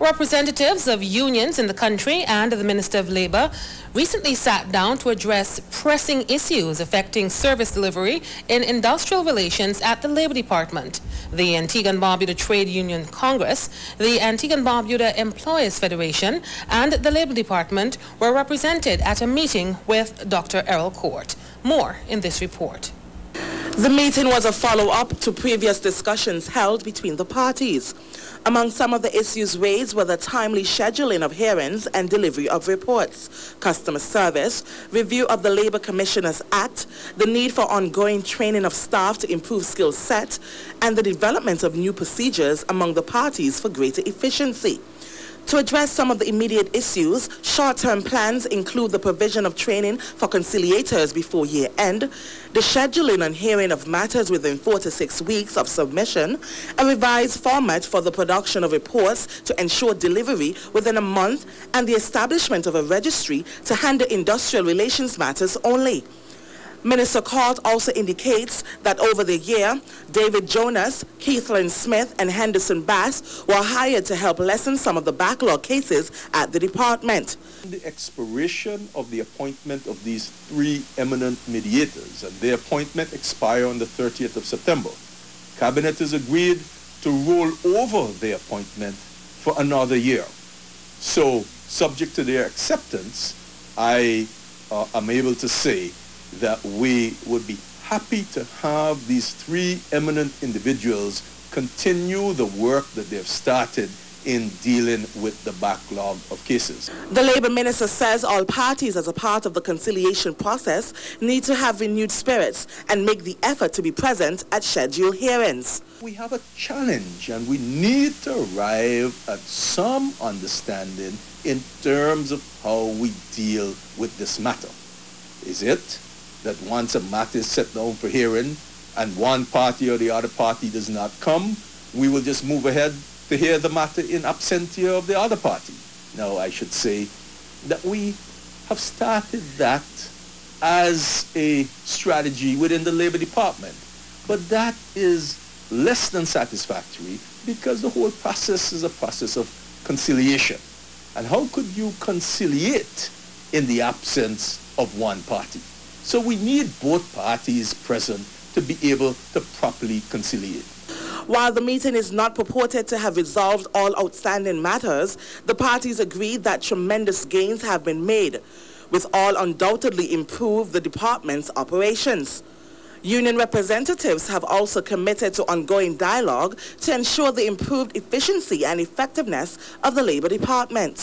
Representatives of unions in the country and the Minister of Labour recently sat down to address pressing issues affecting service delivery in industrial relations at the Labour Department. The Antigua and Barbuda Trade Union Congress, the Antigua and Barbuda Employers Federation, and the Labour Department were represented at a meeting with Dr. Errol Cort. More in this report. The meeting was a follow-up to previous discussions held between the parties. Among some of the issues raised were the timely scheduling of hearings and delivery of reports, customer service, review of the Labor Commissioners Act, the need for ongoing training of staff to improve skill set, and the development of new procedures among the parties for greater efficiency. To address some of the immediate issues, short-term plans include the provision of training for conciliators before year end, the scheduling and hearing of matters within four to six weeks of submission, a revised format for the production of reports to ensure delivery within a month, and the establishment of a registry to handle industrial relations matters only. Minister Cort also indicates that over the year, David Jonas, Keithlin Smith, and Henderson Bass were hired to help lessen some of the backlog cases at the department. The expiration of the appointment of these three eminent mediators, and their appointment expire on the 30th of September. Cabinet has agreed to roll over their appointment for another year. So, subject to their acceptance, I uh, am able to say that we would be happy to have these three eminent individuals continue the work that they've started in dealing with the backlog of cases. The Labour Minister says all parties as a part of the conciliation process need to have renewed spirits and make the effort to be present at scheduled hearings. We have a challenge and we need to arrive at some understanding in terms of how we deal with this matter. Is it that once a matter is set down for hearing and one party or the other party does not come, we will just move ahead to hear the matter in absentia of the other party. No, I should say that we have started that as a strategy within the Labor Department. But that is less than satisfactory because the whole process is a process of conciliation. And how could you conciliate in the absence of one party? So we need both parties present to be able to properly conciliate. While the meeting is not purported to have resolved all outstanding matters, the parties agreed that tremendous gains have been made, with all undoubtedly improved the department's operations. Union representatives have also committed to ongoing dialogue to ensure the improved efficiency and effectiveness of the Labor Department.